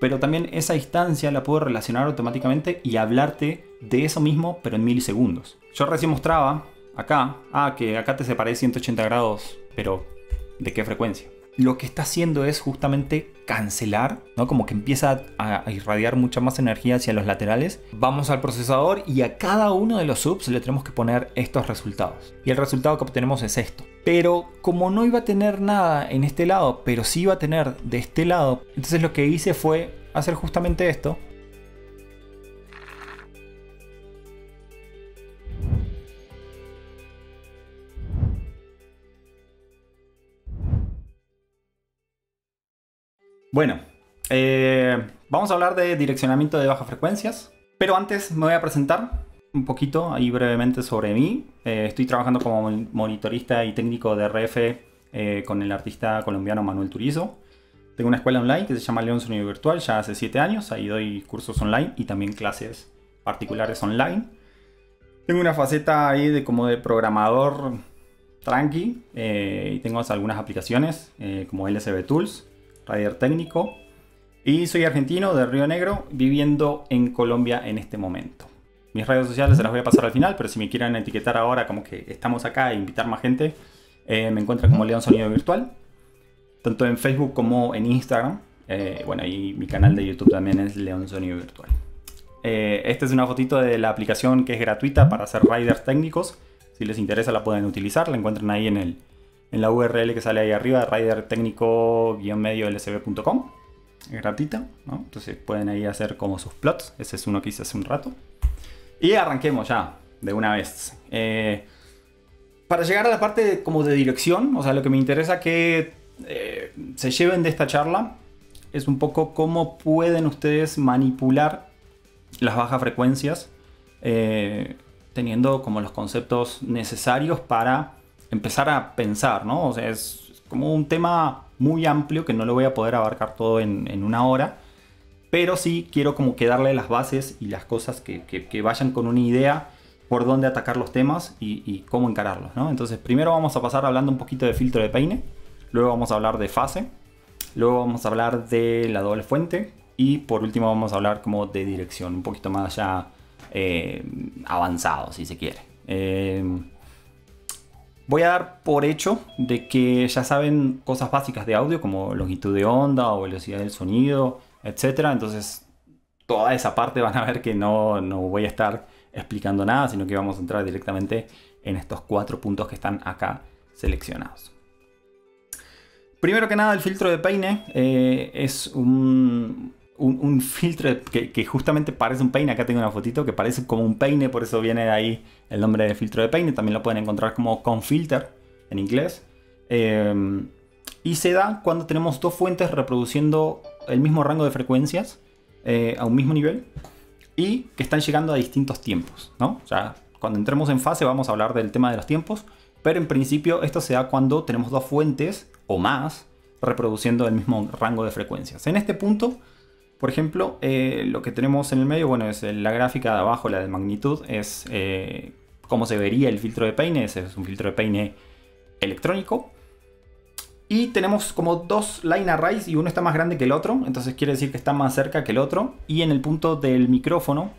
pero también esa distancia la puedo relacionar automáticamente y hablarte de eso mismo, pero en milisegundos. Yo recién mostraba acá, ah, que acá te separé 180 grados, pero ¿de qué frecuencia? Lo que está haciendo es justamente cancelar, ¿no? Como que empieza a, irradiar mucha más energía hacia los laterales. Vamos al procesador y a cada uno de los subs le tenemos que poner estos resultados. Y el resultado que obtenemos es esto. Pero como no iba a tener nada en este lado, pero sí iba a tener de este lado, entonces lo que hice fue hacer justamente esto. Bueno, eh, vamos a hablar de direccionamiento de bajas frecuencias, pero antes me voy a presentar un poquito ahí brevemente sobre mí. Eh, estoy trabajando como monitorista y técnico de RF eh, con el artista colombiano Manuel Turizo. Tengo una escuela online que se llama León Sonido Virtual ya hace 7 años. Ahí doy cursos online y también clases particulares online. Tengo una faceta ahí de como de programador tranqui y tengo algunas aplicaciones como LSB Tools, Rider Técnico. Y soy argentino de Río Negro viviendo en Colombia en este momento. Mis redes sociales se las voy a pasar al final, pero si me quieren etiquetar ahora como que estamos acá e invitar más gente, eh, me encuentran como León Sonido Virtual, tanto en Facebook como en Instagram. Eh, bueno, y mi canal de YouTube también es León Sonido Virtual. Eh, esta es una fotito de la aplicación que es gratuita para hacer riders técnicos. Si les interesa la pueden utilizar, la encuentran ahí en, el, en la URL que sale ahí arriba, ridertécnico-lsb.com. Es gratuita. Entonces pueden ahí hacer como sus plots. Ese es uno que hice hace un rato. Y arranquemos ya, de una vez. Eh, para llegar a la parte como de dirección, o sea, lo que me interesa que eh, se lleven de esta charla es un poco cómo pueden ustedes manipular las bajas frecuencias eh, teniendo como los conceptos necesarios para empezar a pensar, ¿no? O sea, es como un tema muy amplio que no lo voy a poder abarcar todo en una hora pero sí quiero como que darle las bases y las cosas que, vayan con una idea por dónde atacar los temas y, cómo encararlos, ¿no? Entonces primero vamos a pasar hablando un poquito de filtro de peine, luego vamos a hablar de fase, luego vamos a hablar de la doble fuente y por último vamos a hablar como de dirección, un poquito más ya eh, avanzado si se quiere. Eh, voy a dar por hecho de que ya saben cosas básicas de audio como longitud de onda o velocidad del sonido, etcétera. Entonces, toda esa parte van a ver que no, no voy a estar explicando nada, sino que vamos a entrar directamente en estos cuatro puntos que están acá seleccionados. Primero que nada, el filtro de peine eh, es un, un, filtro que, justamente parece un peine. Acá tengo una fotito que parece como un peine, por eso viene de ahí el nombre de filtro de peine. También lo pueden encontrar como filter en inglés. Eh, y se da cuando tenemos dos fuentes reproduciendo el mismo rango de frecuencias eh, a un mismo nivel y que están llegando a distintos tiempos, ¿no? Sea, cuando entremos en fase vamos a hablar del tema de los tiempos, pero en principio esto se da cuando tenemos dos fuentes o más reproduciendo el mismo rango de frecuencias. En este punto, por ejemplo, eh, lo que tenemos en el medio, bueno, es la gráfica de abajo, la de magnitud, es eh, cómo se vería el filtro de peine, ese es un filtro de peine electrónico. Y tenemos como dos line arrays y uno está más grande que el otro, entonces quiere decir que está más cerca que el otro. Y en el punto del micrófono,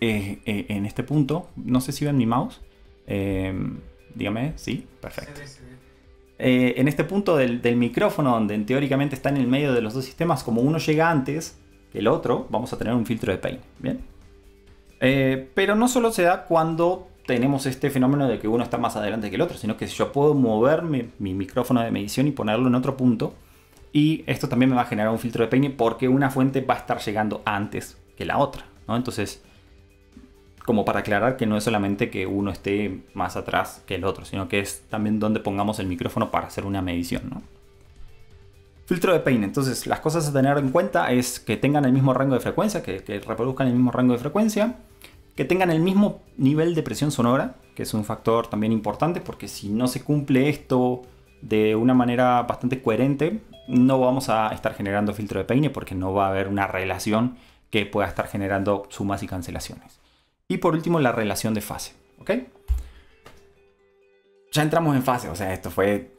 eh, en este punto, no sé si ven mi mouse. Dígame, sí, perfecto. Eh, en este punto del, micrófono, donde teóricamente está en el medio de los dos sistemas, como uno llega antes que el otro, vamos a tener un filtro de pain. Bien. pero no solo se da cuando tenemos este fenómeno de que uno está más adelante que el otro, sino que yo puedo mover mi, micrófono de medición y ponerlo en otro punto. Y esto también me va a generar un filtro de peine porque una fuente va a estar llegando antes que la otra. Entonces, como para aclarar que no es solamente que uno esté más atrás que el otro, sino que es también donde pongamos el micrófono para hacer una medición. Filtro de peine. Entonces, las cosas a tener en cuenta es que tengan el mismo rango de frecuencia, que, que reproduzcan el mismo rango de frecuencia que tengan el mismo nivel de presión sonora, que es un factor también importante, porque si no se cumple esto de una manera bastante coherente, no vamos a estar generando filtro de peine porque no va a haber una relación que pueda estar generando sumas y cancelaciones. Y por último, la relación de fase. ¿Ok? Ya entramos en fase, o sea, esto fue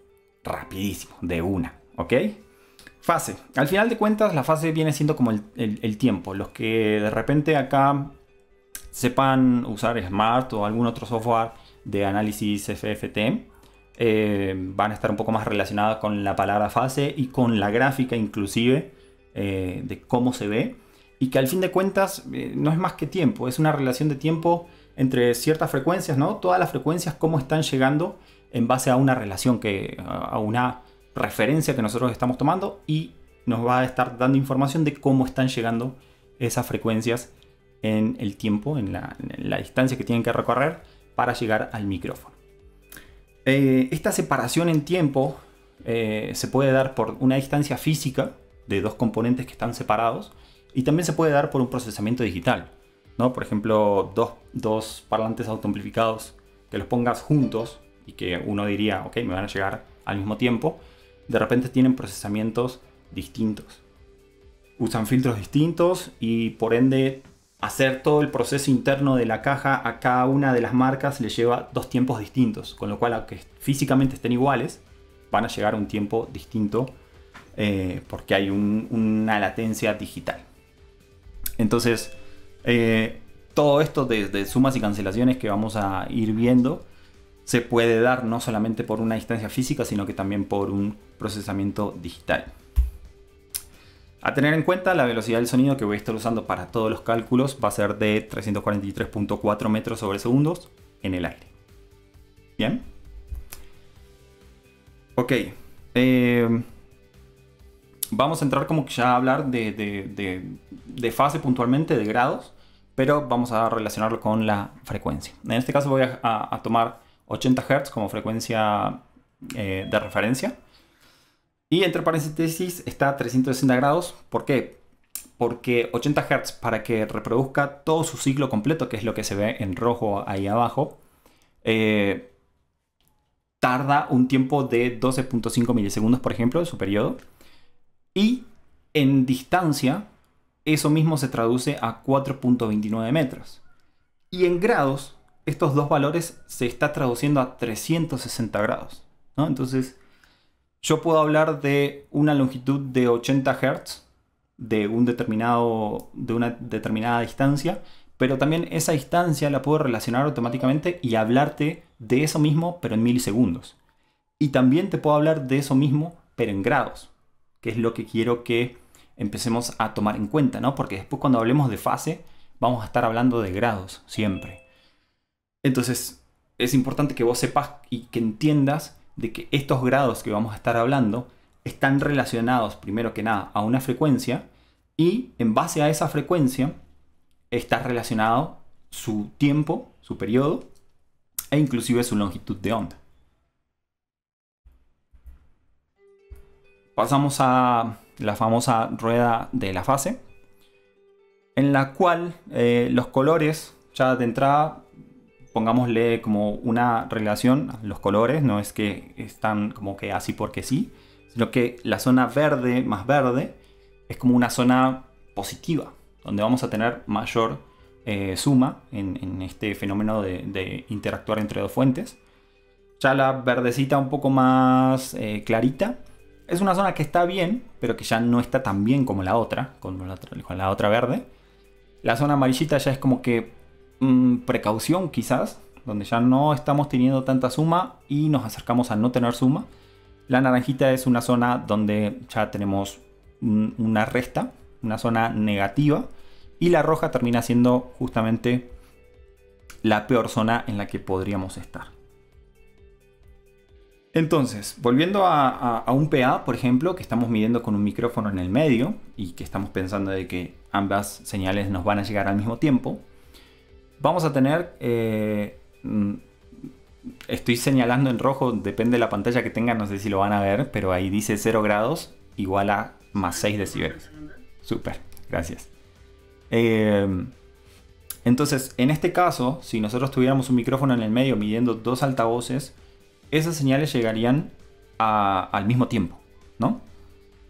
rapidísimo, de una. ¿Ok? Fase. Al final de cuentas, la fase viene siendo como el, tiempo. Los que de repente acá sepan usar Smart o algún otro software de análisis FFT, eh, van a estar un poco más relacionados con la palabra fase y con la gráfica inclusive eh, de cómo se ve. Y que al fin de cuentas eh, no es más que tiempo, es una relación de tiempo entre ciertas frecuencias, ¿no? Todas las frecuencias, cómo están llegando en base a una relación, que, a una referencia que nosotros estamos tomando y nos va a estar dando información de cómo están llegando esas frecuencias en el tiempo, en la, distancia que tienen que recorrer para llegar al micrófono. Eh, esta separación en tiempo eh, se puede dar por una distancia física de dos componentes que están separados y también se puede dar por un procesamiento digital. ¿no? Por ejemplo, dos, dos parlantes autoamplificados que los pongas juntos y que uno diría, ok, me van a llegar al mismo tiempo, de repente tienen procesamientos distintos. Usan filtros distintos y por ende hacer todo el proceso interno de la caja a cada una de las marcas le lleva dos tiempos distintos, con lo cual aunque físicamente estén iguales, van a llegar a un tiempo distinto eh, porque hay una latencia digital. Entonces, eh, todo esto de sumas y cancelaciones que vamos a ir viendo se puede dar no solamente por una distancia física, sino que también por un procesamiento digital. A tener en cuenta, la velocidad del sonido que voy a estar usando para todos los cálculos va a ser de 343.4 metros sobre segundos en el aire. Bien. Ok. Eh, vamos a entrar como que ya a hablar de fase puntualmente, de grados, pero vamos a relacionarlo con la frecuencia. En este caso voy a tomar 80 Hz como frecuencia eh, de referencia. Y entre paréntesis está 360 grados. ¿Por qué? Porque 80 Hz para que reproduzca todo su ciclo completo, que es lo que se ve en rojo ahí abajo, eh, tarda un tiempo de 12.5 milisegundos, por ejemplo, su periodo. Y en distancia, eso mismo se traduce a 4.29 metros. Y en grados, estos dos valores se está traduciendo a 360 grados. Entonces, yo puedo hablar de una longitud de 80 Hz de, un determinado, de una determinada distancia, pero también esa distancia la puedo relacionar automáticamente y hablarte de eso mismo, pero en milisegundos. Y también te puedo hablar de eso mismo, pero en grados, que es lo que quiero que empecemos a tomar en cuenta, ¿no? Porque después cuando hablemos de fase, vamos a estar hablando de grados siempre. Entonces, es importante que vos sepas y que entiendas de que estos grados que vamos a estar hablando están relacionados, primero que nada, a una frecuencia y en base a esa frecuencia está relacionado su tiempo, su periodo e inclusive su longitud de onda. Pasamos a la famosa rueda de la fase, en la cual eh, los colores ya de entrada pongámosle como una relación los colores, no es que están como que así porque sí, sino que la zona verde más verde es como una zona positiva, donde vamos a tener mayor eh, suma en, este fenómeno de, interactuar entre dos fuentes. Ya la verdecita un poco más eh, clarita es una zona que está bien, pero que ya no está tan bien como la otra, con la, la otra verde. La zona amarillita ya es como que Mm, precaución quizás, donde ya no estamos teniendo tanta suma y nos acercamos a no tener suma. La naranjita es una zona donde ya tenemos una resta, una zona negativa. Y la roja termina siendo justamente la peor zona en la que podríamos estar. Entonces, volviendo a, un PA, por ejemplo, que estamos midiendo con un micrófono en el medio y que estamos pensando de que ambas señales nos van a llegar al mismo tiempo, vamos a tener... Eh, mm, estoy señalando en rojo, depende de la pantalla que tengan, no sé si lo van a ver, pero ahí dice 0 grados igual a más 6 decibeles. Súper, gracias. Eh, entonces, en este caso, si nosotros tuviéramos un micrófono en el medio midiendo dos altavoces, esas señales llegarían al mismo tiempo, ¿no?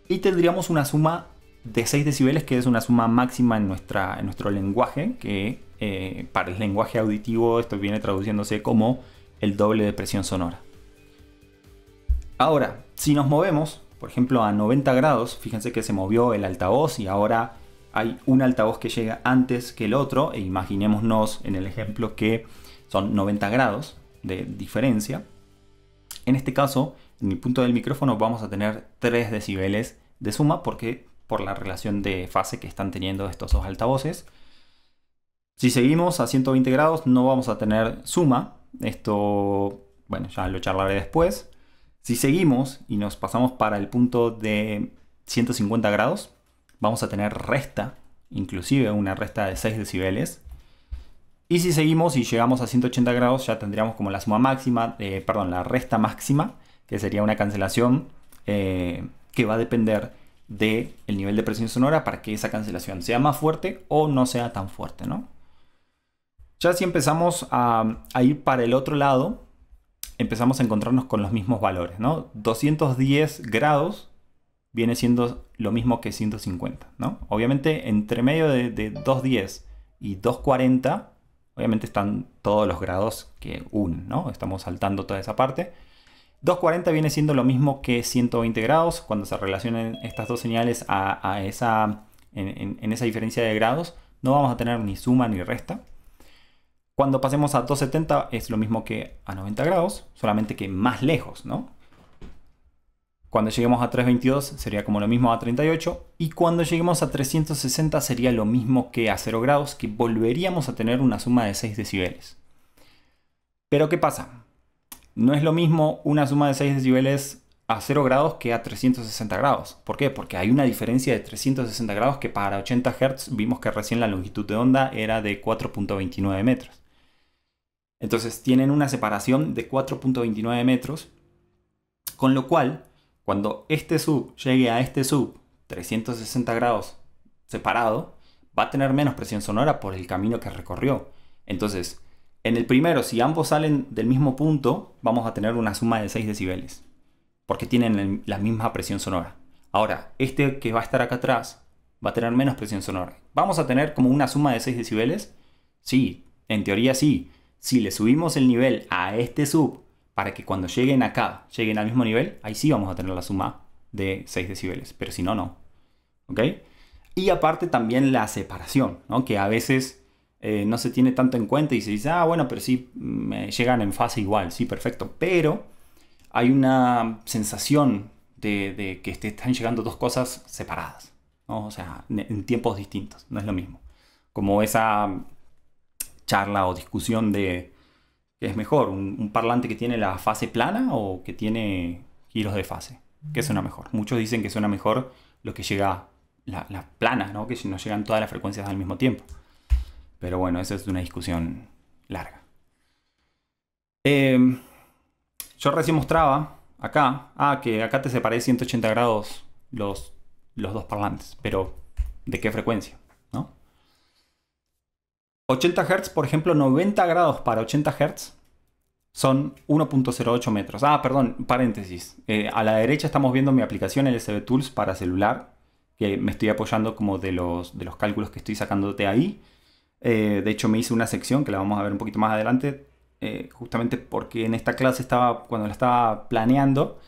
Y tendríamos una suma de 6 decibeles, que es una suma máxima en, nuestro lenguaje, que eh, para el lenguaje auditivo esto viene traduciéndose como el doble de presión sonora. Ahora, si nos movemos, por ejemplo, a 90 grados, fíjense que se movió el altavoz y ahora hay un altavoz que llega antes que el otro, e imaginémonos en el ejemplo que son 90 grados de diferencia. En este caso, en el punto del micrófono vamos a tener 3 decibeles de suma porque por la relación de fase que están teniendo estos dos altavoces. Si seguimos a 120 grados no vamos a tener suma. Esto, bueno, ya lo charlaré después. Si seguimos y nos pasamos para el punto de 150 grados, vamos a tener resta, inclusive una resta de 6 decibeles. Y si seguimos y llegamos a 180 grados, ya tendríamos como la suma máxima, eh, perdón, la resta máxima, que sería una cancelación eh, que va a depender del nivel de presión sonora para que esa cancelación sea más fuerte o no sea tan fuerte, ¿no? Ya si empezamos a, ir para el otro lado, empezamos a encontrarnos con los mismos valores, ¿no? 210 grados viene siendo lo mismo que 150, ¿no? Obviamente entre medio de, de 210 y 240, obviamente están todos los grados que unen, ¿no? Estamos saltando toda esa parte. 240 viene siendo lo mismo que 120 grados. Cuando se relacionen estas dos señales a, esa, en, esa diferencia de grados, no vamos a tener ni suma ni resta. Cuando pasemos a 270 es lo mismo que a 90 grados, solamente que más lejos, ¿no? Cuando lleguemos a 322 sería como lo mismo a 38 y cuando lleguemos a 360 sería lo mismo que a 0 grados, que volveríamos a tener una suma de 6 decibeles. Pero ¿qué pasa? no es lo mismo una suma de 6 decibeles a 0 grados que a 360 grados. ¿Por qué? Porque hay una diferencia de 360 grados que para 80 Hz vimos que recién la longitud de onda era de 4.29 metros. Entonces tienen una separación de 4.29 metros, con lo cual cuando este sub llegue a este sub 360 grados separado, va a tener menos presión sonora por el camino que recorrió. Entonces, en el primero, si ambos salen del mismo punto, vamos a tener una suma de 6 decibeles, porque tienen la misma presión sonora. Ahora, este que va a estar acá atrás va a tener menos presión sonora. ¿Vamos a tener como una suma de 6 decibeles? Sí, en teoría sí. Si le subimos el nivel a este sub para que cuando lleguen acá lleguen al mismo nivel, ahí sí vamos a tener la suma de 6 decibeles, pero si no, no. ¿Ok? Y aparte también la separación, ¿no? que a veces eh, no se tiene tanto en cuenta y se dice, ah, bueno, pero sí, me llegan en fase igual, sí, perfecto. Pero hay una sensación de, que están llegando dos cosas separadas, o sea, en tiempos distintos, no es lo mismo. Como esa charla o discusión de es mejor, un, parlante que tiene la fase plana o que tiene giros de fase. ¿Qué suena mejor? Muchos dicen que suena mejor lo que llega, la, la plana, ¿no? que no llegan todas las frecuencias al mismo tiempo. Pero bueno, esa es una discusión larga. Em, yo recién mostraba acá, ah, que acá te separé 180 grados los, los dos parlantes, pero ¿de qué frecuencia? ¿no? 80 Hz, por ejemplo, 90 grados para 80 Hz son 1.08 metros. Ah, perdón, paréntesis. Eh, a la derecha estamos viendo mi aplicación LSB Tools para celular, que me estoy apoyando como de los, de los cálculos que estoy sacándote ahí. Eh, de hecho, me hice una sección que la vamos a ver un poquito más adelante, eh, justamente porque en esta clase estaba, cuando la estaba planeando,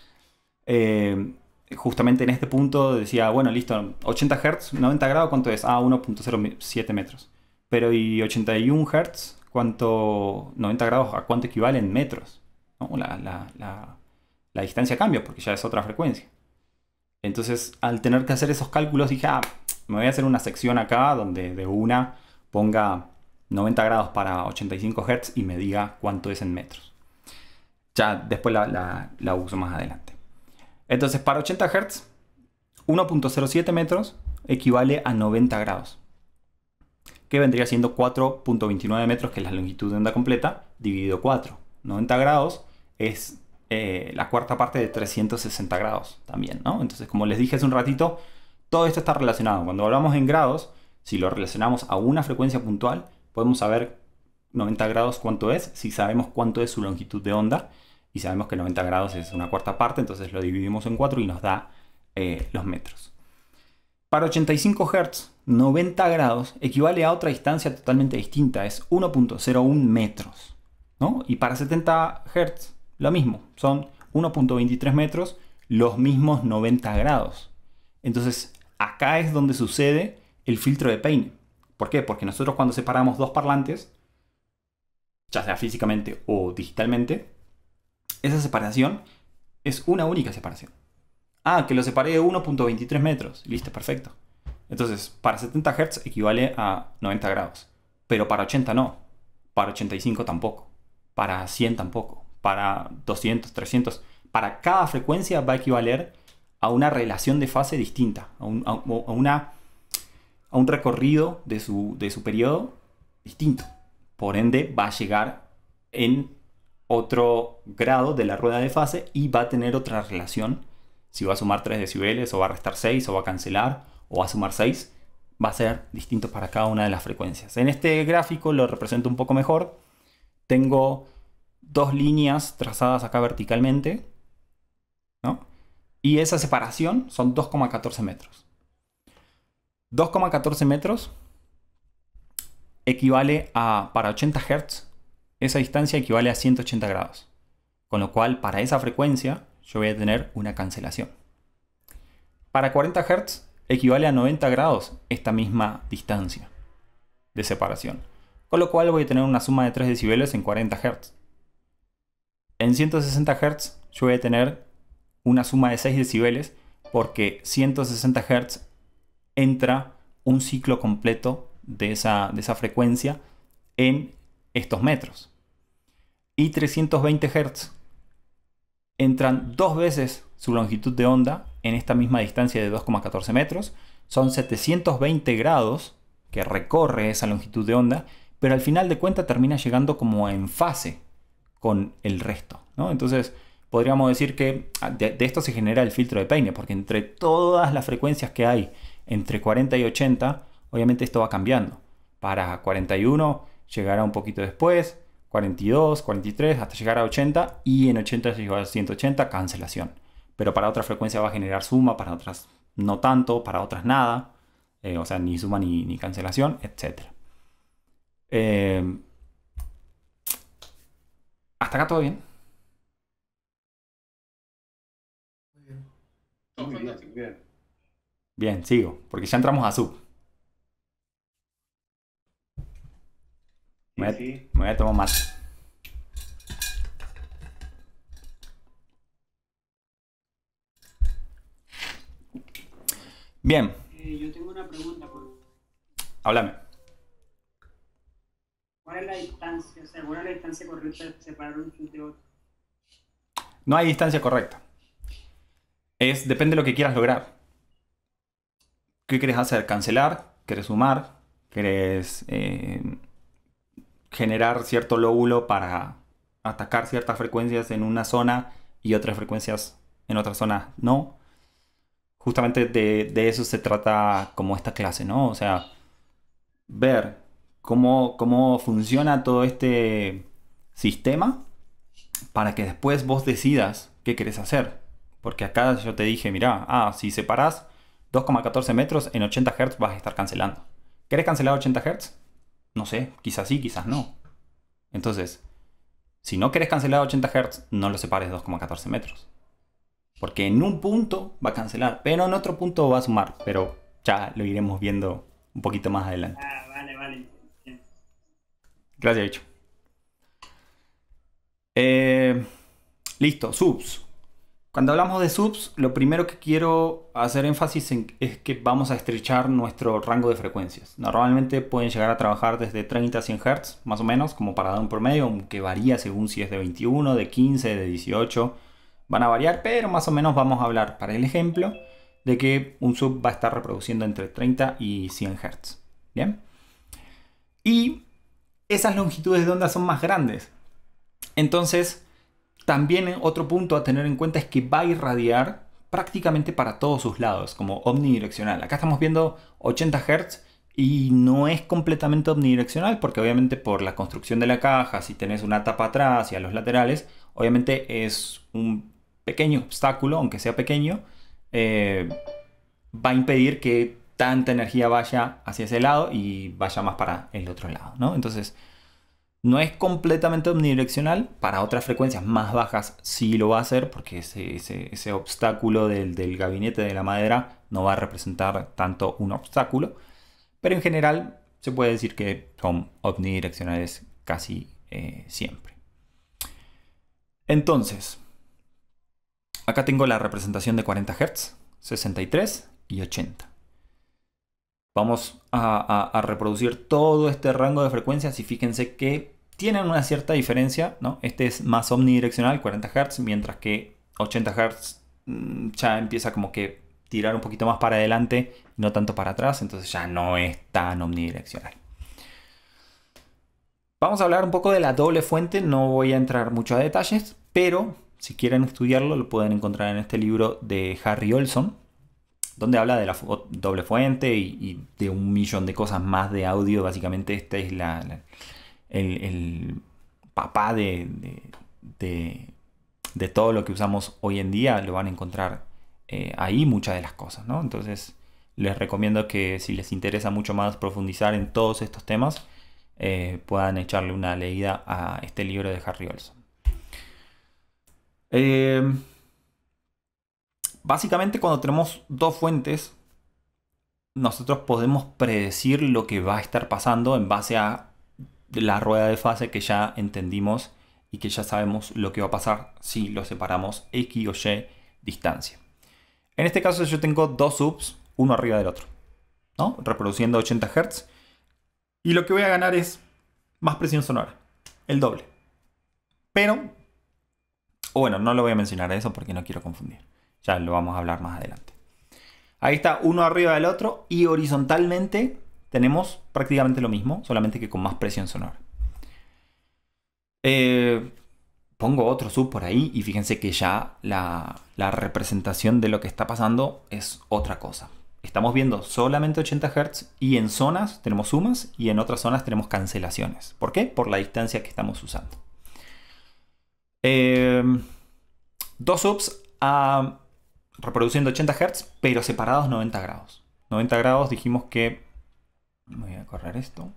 justamente en este punto decía, bueno, listo, 80 Hz, 90 grados, ¿cuánto es? Ah, 1.07 metros. Pero ¿y 81 Hz? ¿Cuánto, 90 grados, a cuánto equivale en metros? La, distancia cambia porque ya es otra frecuencia. Entonces, al tener que hacer esos cálculos, dije, ah, me voy a hacer una sección acá donde de una ponga 90 grados para 85 Hz y me diga cuánto es en metros. Ya después la, uso más adelante. Entonces, para 80 Hz, 1.07 metros equivale a 90 grados. Que vendría siendo 4.29 metros, que es la longitud de onda completa, dividido 4. 90 grados es eh, la cuarta parte de 360 grados también, ¿no? Entonces, como les dije hace un ratito, todo esto está relacionado. Cuando hablamos en grados, si lo relacionamos a una frecuencia puntual, podemos saber 90 grados cuánto es, si sabemos cuánto es su longitud de onda, y sabemos que 90 grados es una cuarta parte, entonces lo dividimos en 4 y nos da eh, los metros. Para 85 Hz, 90 grados equivale a otra distancia totalmente distinta, es 1.01 metros. ¿no? Y para 70 Hz, lo mismo, son 1.23 metros, los mismos 90 grados. Entonces, acá es donde sucede el filtro de peine. ¿Por qué? Porque nosotros cuando separamos dos parlantes, ya sea físicamente o digitalmente, esa separación es una única separación. Ah, que lo separé de 1.23 metros. Listo, perfecto. Entonces, para 70 Hz equivale a 90 grados. Pero para 80 no. Para 85 tampoco. Para 100 tampoco. Para 200, 300. Para cada frecuencia va a equivaler a una relación de fase distinta. A un, una, a un recorrido de su, de su periodo distinto. Por ende, va a llegar en otro grado de la rueda de fase y va a tener otra relación. Si va a sumar 3 decibeles o va a restar 6 o va a cancelar o va a sumar 6, va a ser distinto para cada una de las frecuencias. En este gráfico lo represento un poco mejor. Tengo dos líneas trazadas acá verticalmente. Y esa separación son 2,14 metros. 2,14 metros equivale a, para 80 Hz, esa distancia equivale a 180 grados. Con lo cual, para esa frecuencia, yo voy a tener una cancelación. Para 40 Hz, equivale a 90 grados esta misma distancia de separación. Con lo cual voy a tener una suma de 3 decibeles en 40 Hz. En 160 Hz yo voy a tener una suma de 6 decibeles porque 160 Hz entra un ciclo completo de esa, de esa frecuencia en estos metros. Y 320 Hz entran dos veces su longitud de onda en esta misma distancia de 2,14 metros. Son 720 grados que recorre esa longitud de onda, pero al final de cuentas termina llegando como en fase con el resto. Entonces, podríamos decir que ah, de, de, esto se genera el filtro de peine, porque entre todas las frecuencias que hay entre 40 y 80, obviamente esto va cambiando. Para 41 llegará un poquito después, 42, 43, hasta llegar a 80 y en 80 llega a 180, cancelación. Pero para otra frecuencia va a generar suma, para otras no tanto, para otras nada. Eh, o sea, ni suma ni, cancelación, etc. Eh, ¿Hasta acá todo bien? bien. Bien, sigo, porque ya entramos a sub. Me, voy a tomar más. Bien. Eh, yo tengo una pregunta. Por... Háblame. ¿Cuál es la distancia? O sea, ¿cuál es la distancia correcta de separar un chute de otro? No hay distancia correcta. Es, depende de lo que quieras lograr. ¿Qué quieres hacer? ¿Cancelar? ¿Quieres sumar? ¿Quieres eh, generar cierto lóbulo para atacar ciertas frecuencias en una zona y otras frecuencias en otra zona no. Justamente de, eso se trata como esta clase, ¿no? O sea, ver cómo, cómo funciona todo este sistema para que después vos decidas qué querés hacer. Porque acá yo te dije, mira, ah, si separás 2,14 metros en 80 Hz vas a estar cancelando. ¿Querés cancelar 80 Hz? No sé, quizás sí, quizás no. Entonces, si no querés cancelar 80 Hz, no lo separes 2,14 metros. Porque en un punto va a cancelar, pero en otro punto va a sumar. Pero ya lo iremos viendo un poquito más adelante. Ah, vale, vale. Gracias, hecho. Eh, listo, subs. Cuando hablamos de subs, lo primero que quiero hacer énfasis es que vamos a estrechar nuestro rango de frecuencias. Normalmente pueden llegar a trabajar desde 30 a 100 Hz, más o menos, como para dar un promedio, aunque varía según si es de 21, de 15, de 18. Van a variar, pero más o menos vamos a hablar, para el ejemplo, de que un sub va a estar reproduciendo entre 30 y 100 Hz. ¿Bien? Y esas longitudes de onda son más grandes. Entonces, también otro punto a tener en cuenta es que va a irradiar prácticamente para todos sus lados, como omnidireccional. Acá estamos viendo 80 Hz y no es completamente omnidireccional porque obviamente por la construcción de la caja, si tenés una tapa atrás y a los laterales, obviamente es un pequeño obstáculo, aunque sea pequeño, eh, va a impedir que tanta energía vaya hacia ese lado y vaya más para el otro lado, ¿no? Entonces, No es completamente omnidireccional, para otras frecuencias más bajas sí lo va a hacer, porque ese, obstáculo del, gabinete de la madera no va a representar tanto un obstáculo, pero en general se puede decir que son omnidireccionales casi eh, siempre. Entonces, acá tengo la representación de 40 Hz, 63 y 80. Vamos a, reproducir todo este rango de frecuencias y fíjense que tienen una cierta diferencia, ¿no? Este es más omnidireccional, 40 Hz, mientras que 80 Hz mm, ya empieza como que tirar un poquito más para adelante, no tanto para atrás, entonces ya no es tan omnidireccional. Vamos a hablar un poco de la doble fuente, no voy a entrar mucho a detalles, pero si quieren estudiarlo lo pueden encontrar en este libro de Harry Olson, donde habla de la doble fuente y, de un millón de cosas más de audio. Básicamente este es la, el, papá de, de, todo lo que usamos hoy en día. Lo van a encontrar eh, ahí muchas de las cosas. ¿no? Entonces les recomiendo que si les interesa mucho más profundizar en todos estos temas, eh, puedan echarle una leída a este libro de Harry Olson. Eh, Básicamente cuando tenemos dos fuentes, nosotros podemos predecir lo que va a estar pasando en base a la rueda de fase que ya entendimos y que ya sabemos lo que va a pasar si lo separamos X o Y distancia. En este caso yo tengo dos subs, uno arriba del otro, ¿no? reproduciendo 80 Hz. Y lo que voy a ganar es más presión sonora, el doble. Pero, bueno, no lo voy a mencionar eso porque no quiero confundir. Ya lo vamos a hablar más adelante. Ahí está uno arriba del otro y horizontalmente tenemos prácticamente lo mismo, solamente que con más presión sonora. Eh, pongo otro sub por ahí y fíjense que ya la, la, representación de lo que está pasando es otra cosa. Estamos viendo solamente 80 Hz y en zonas tenemos sumas y en otras zonas tenemos cancelaciones. ¿Por qué? Por la distancia que estamos usando. Eh, dos subs reproduciendo 80 Hz, pero separados 90 grados. 90 grados dijimos que... Voy a correr esto.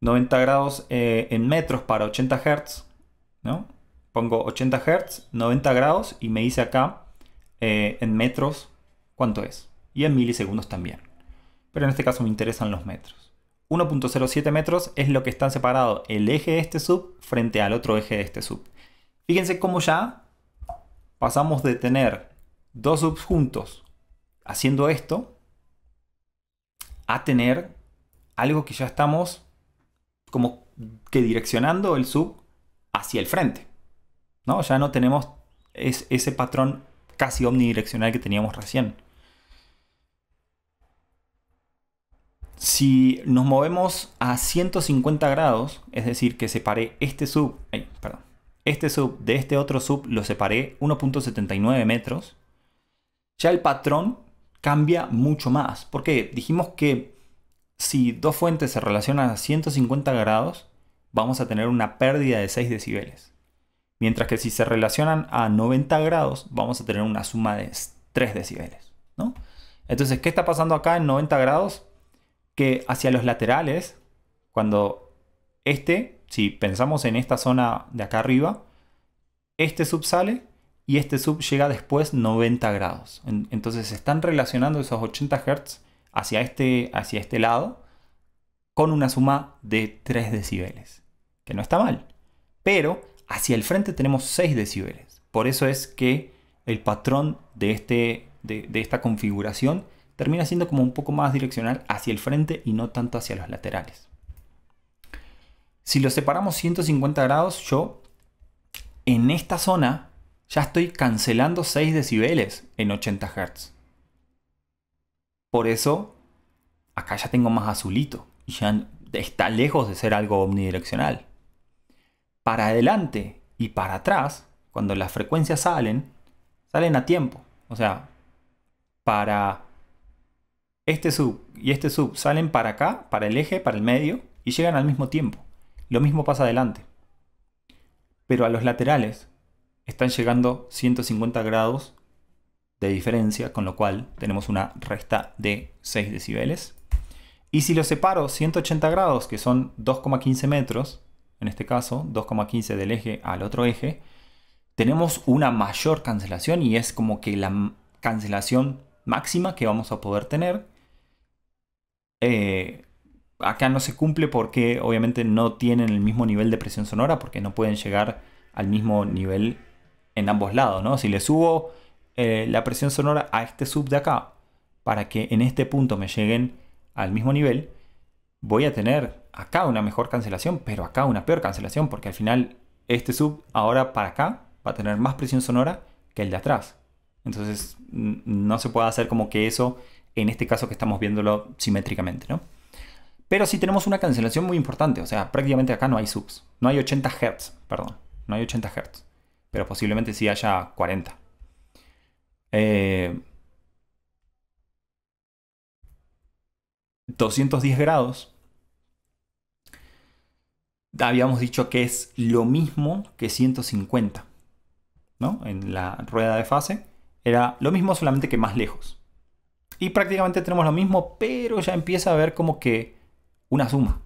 90 grados eh, en metros para 80 Hz. ¿no? Pongo 80 Hz, 90 grados y me dice acá eh, en metros cuánto es. Y en milisegundos también. Pero en este caso me interesan los metros. 1.07 metros es lo que están separado el eje de este sub frente al otro eje de este sub. Fíjense cómo ya pasamos de tener dos subs juntos haciendo esto a tener algo que ya estamos como que direccionando el sub hacia el frente. ¿no? Ya no tenemos ese patrón casi omnidireccional que teníamos recién. Si nos movemos a 150 grados, es decir, que separé este sub, perdón, este sub de este otro sub lo separé 1.79 metros, ya el patrón cambia mucho más. Porque dijimos que si dos fuentes se relacionan a 150 grados, vamos a tener una pérdida de 6 decibeles. Mientras que si se relacionan a 90 grados, vamos a tener una suma de 3 decibeles. ¿no? Entonces, ¿qué está pasando acá en 90 grados? Que hacia los laterales, cuando este, si pensamos en esta zona de acá arriba, este subsale y este sub llega después 90 grados. entonces se están relacionando esos 80 Hz hacia este, hacia este lado con una suma de 3 decibeles, que no está mal. Pero hacia el frente tenemos 6 decibeles. Por eso es que el patrón de, este, de, de esta configuración termina siendo como un poco más direccional hacia el frente y no tanto hacia los laterales. Si lo separamos 150 grados, yo en esta zona ya estoy cancelando 6 decibeles en 80 Hz. Por eso, acá ya tengo más azulito y ya está lejos de ser algo omnidireccional. Para adelante y para atrás, cuando las frecuencias salen, salen a tiempo. O sea, para este sub y este sub salen para acá, para el eje, para el medio, y llegan al mismo tiempo. Lo mismo pasa adelante. Pero a los laterales están llegando 150 grados de diferencia, con lo cual tenemos una resta de 6 decibeles. Y si lo separo 180 grados, que son 2,15 metros, en este caso, 2,15 del eje al otro eje, tenemos una mayor cancelación y es como que la cancelación máxima que vamos a poder tener. Eh, acá no se cumple porque obviamente no tienen el mismo nivel de presión sonora porque no pueden llegar al mismo nivel en ambos lados, ¿no? Si le subo eh, la presión sonora a este sub de acá para que en este punto me lleguen al mismo nivel, voy a tener acá una mejor cancelación, pero acá una peor cancelación porque al final este sub ahora para acá va a tener más presión sonora que el de atrás. Entonces no se puede hacer como que eso, en este caso que estamos viéndolo simétricamente, ¿no? Pero sí tenemos una cancelación muy importante, o sea, prácticamente acá no hay subs, no hay 80 Hz, perdón, no hay 80 Hz, pero posiblemente sí haya 40. 210 eh, grados. Habíamos dicho que es lo mismo que 150, ¿no? En la rueda de fase era lo mismo solamente que más lejos. Y prácticamente tenemos lo mismo, pero ya empieza a ver como que una suma.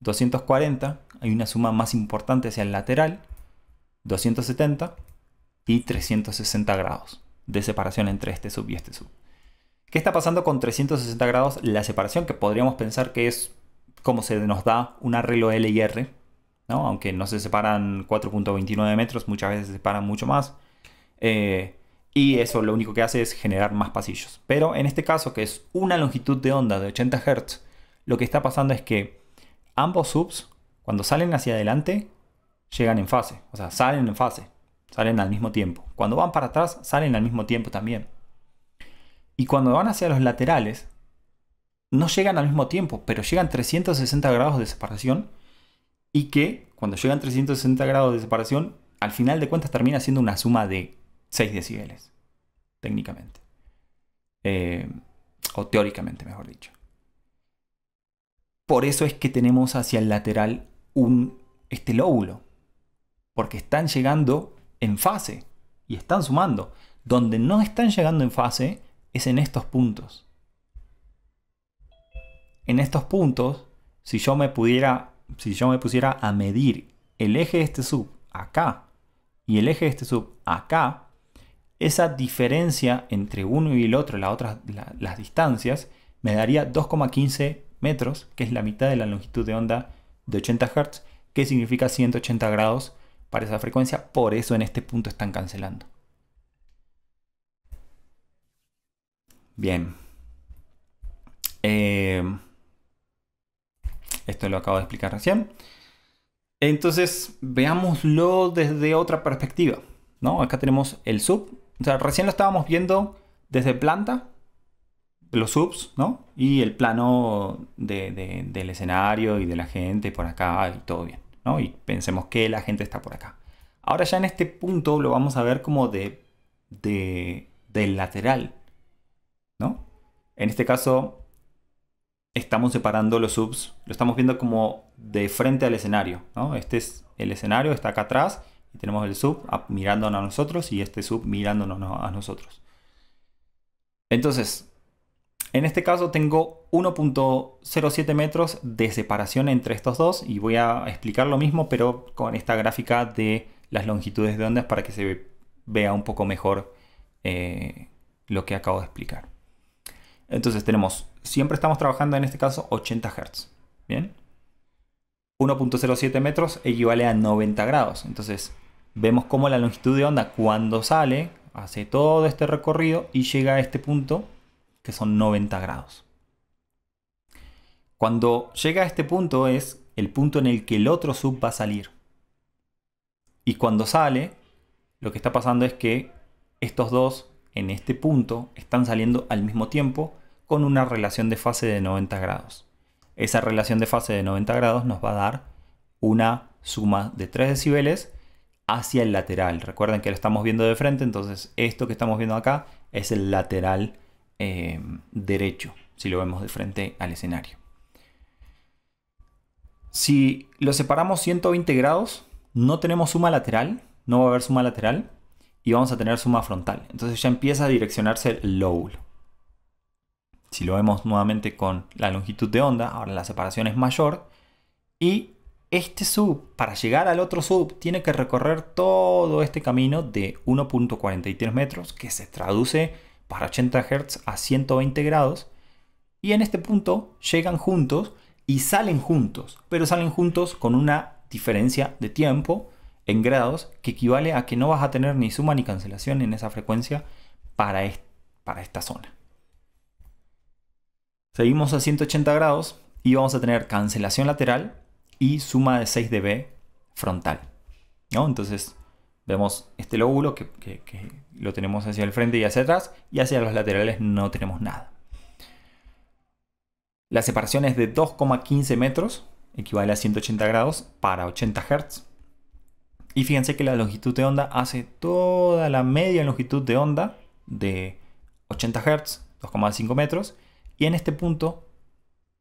240, hay una suma más importante hacia el lateral, 270 y 360 grados de separación entre este sub y este sub. ¿Qué está pasando con 360 grados? La separación que podríamos pensar que es como se nos da un arreglo L y R, ¿no? aunque no se separan 4.29 metros, muchas veces se separan mucho más. Eh, y eso lo único que hace es generar más pasillos. Pero en este caso, que es una longitud de onda de 80 Hz, lo que está pasando es que ambos subs, cuando salen hacia adelante, llegan en fase. O sea, salen en fase. Salen al mismo tiempo. Cuando van para atrás, salen al mismo tiempo también. Y cuando van hacia los laterales, no llegan al mismo tiempo, pero llegan 360 grados de separación. Y que cuando llegan 360 grados de separación, al final de cuentas termina siendo una suma de 6 decibeles. Técnicamente. Eh, o teóricamente, mejor dicho. Por eso es que tenemos hacia el lateral un, este lóbulo. Porque están llegando en fase y están sumando. Donde no están llegando en fase es en estos puntos. En estos puntos, si yo me pudiera, si yo me pusiera a medir el eje de este sub acá y el eje de este sub acá, esa diferencia entre uno y el otro, las distancias, me daría 2,15 metros, que es la mitad de la longitud de onda de 80 Hz, que significa 180 grados para esa frecuencia, por eso en este punto están cancelando. Bien. Eh, esto lo acabo de explicar recién. Entonces, veámoslo desde otra perspectiva. ¿no? Acá tenemos el sub. O sea, recién lo estábamos viendo desde planta, los subs, ¿no? Y el plano del escenario y de la gente por acá y todo bien, Y pensemos que la gente está por acá. Ahora ya en este punto lo vamos a ver como de, de del lateral, ¿no? En este caso estamos separando los subs, lo estamos viendo como de frente al escenario, ¿no? Este es el escenario, está acá atrás y tenemos el sub mirándonos a nosotros y este sub mirándonos a nosotros. Entonces, en este caso tengo 1.07 metros de separación entre estos dos y voy a explicar lo mismo pero con esta gráfica de las longitudes de ondas para que se vea un poco mejor eh, lo que acabo de explicar. Entonces tenemos, siempre estamos trabajando en este caso 80 Hz. Bien. 1.07 metros equivale a 90 grados. Entonces vemos cómo la longitud de onda cuando sale hace todo este recorrido y llega a este punto que son 90 grados. Cuando llega a este punto es el punto en el que el otro sub va a salir. Y cuando sale, lo que está pasando es que estos dos en este punto están saliendo al mismo tiempo con una relación de fase de 90 grados. Esa relación de fase de 90 grados nos va a dar una suma de 3 decibeles hacia el lateral. Recuerden que lo estamos viendo de frente, entonces esto que estamos viendo acá es el lateral eh, derecho, si lo vemos de frente al escenario. Si lo separamos 120 grados, no tenemos suma lateral, no va a haber suma lateral y vamos a tener suma frontal. Entonces ya empieza a direccionarse el lóbulo. Si lo vemos nuevamente con la longitud de onda, ahora la separación es mayor. Y este sub, para llegar al otro sub, tiene que recorrer todo este camino de 1.43 metros, que se traduce para 80 Hz a 120 grados. Y en este punto llegan juntos y salen juntos, pero salen juntos con una diferencia de tiempo en grados que equivale a que no vas a tener ni suma ni cancelación en esa frecuencia para, esta zona. Seguimos a 180 grados y vamos a tener cancelación lateral y suma de 6 dB frontal. Entonces vemos este lóbulo que, que lo tenemos hacia el frente y hacia atrás y hacia los laterales no tenemos nada. La separación es de 2,15 metros, equivale a 180 grados para 80 Hz. Y fíjense que la longitud de onda hace toda la media longitud de onda de 80 Hz, 2,5 metros. Y en este punto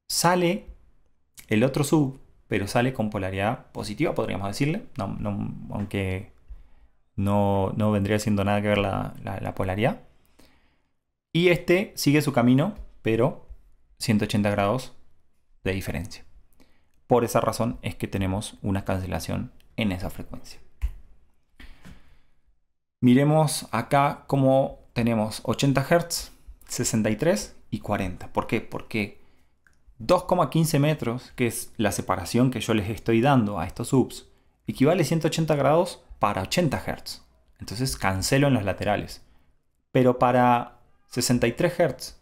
sale el otro sub, pero sale con polaridad positiva, podríamos decirle. aunque no, vendría siendo nada que ver la, la polaridad. Y este sigue su camino, pero 180 grados de diferencia. Por esa razón es que tenemos una cancelación en esa frecuencia. Miremos acá cómo tenemos 80 Hz, 63 y 40. ¿Por qué? Porque 2,15 metros, que es la separación que yo les estoy dando a estos subs, equivale a 180 grados para 80 Hz. Entonces cancelo en los laterales. Pero para 63 Hz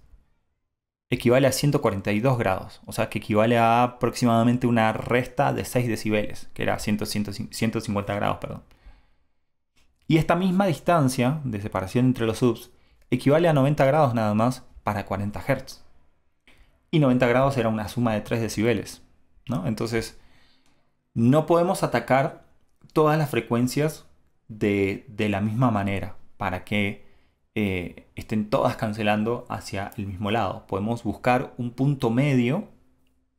equivale a 142 grados, o sea que equivale a aproximadamente una resta de 6 decibeles, que era 150 grados, perdón. Y esta misma distancia de separación entre los subs equivale a 90 grados nada más para 40 Hz. Y 90 grados era una suma de 3 decibeles. ¿no? Entonces, no podemos atacar todas las frecuencias de, de la misma manera para que eh, estén todas cancelando hacia el mismo lado. Podemos buscar un punto medio,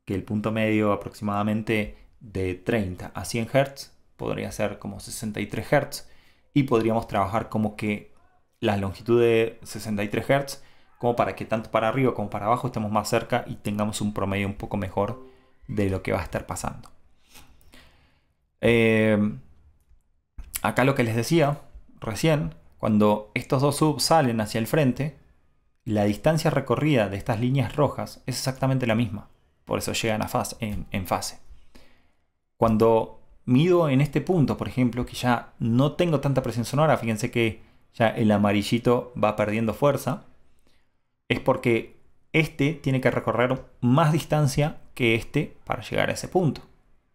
que el punto medio aproximadamente de 30 a 100 Hz podría ser como 63 Hz y podríamos trabajar como que la longitud de 63 Hz como para que tanto para arriba como para abajo estemos más cerca y tengamos un promedio un poco mejor de lo que va a estar pasando. Eh, acá lo que les decía recién cuando estos dos subs salen hacia el frente, la distancia recorrida de estas líneas rojas es exactamente la misma. Por eso llegan a fase, en, fase. Cuando mido en este punto, por ejemplo, que ya no tengo tanta presión sonora, fíjense que ya el amarillito va perdiendo fuerza, es porque este tiene que recorrer más distancia que este para llegar a ese punto.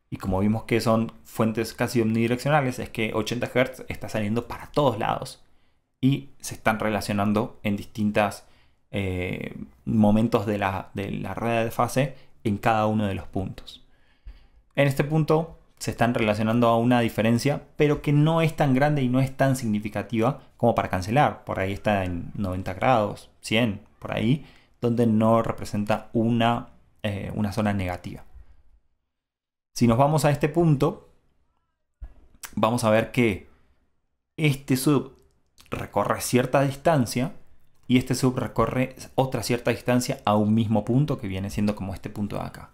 Y como vimos que son fuentes casi omnidireccionales, es que 80 Hz está saliendo para todos lados y se están relacionando en distintos eh, momentos de la, de la rueda de fase en cada uno de los puntos. En este punto se están relacionando a una diferencia, pero que no es tan grande y no es tan significativa como para cancelar. Por ahí está en 90 grados, 100, por ahí, donde no representa una, eh, una zona negativa. Si nos vamos a este punto, vamos a ver que este sub recorre cierta distancia y este sub recorre otra cierta distancia a un mismo punto que viene siendo como este punto de acá.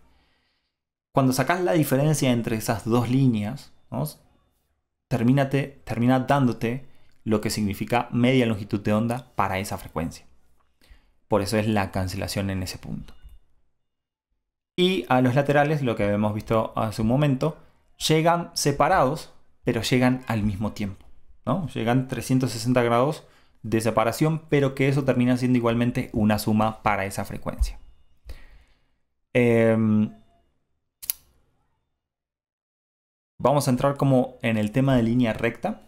Cuando sacas la diferencia entre esas dos líneas, termina dándote lo que significa media longitud de onda para esa frecuencia. Por eso es la cancelación en ese punto. Y a los laterales, lo que habíamos visto hace un momento, llegan separados, pero llegan al mismo tiempo. Llegan 360 grados de separación, pero que eso termina siendo igualmente una suma para esa frecuencia. Em, vamos a entrar como en el tema de línea recta.